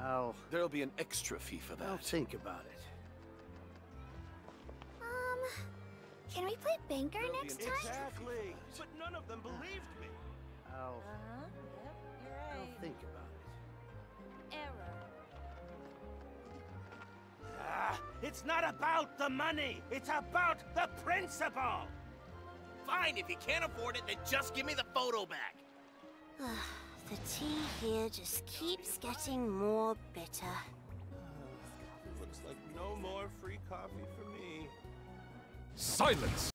I'll... There'll be an extra fee for that. I'll think about it. Um, can we play banker next time? Exactly. But none of them believed me. I'll... Uh-huh. Yep, you're I'll right. think about it. Error. Ah, it's not about the money. It's about the principle. Fine, if you can't afford it, then just give me the photo back. The tea here just keeps getting more bitter. Looks like no more free coffee for me. Silence!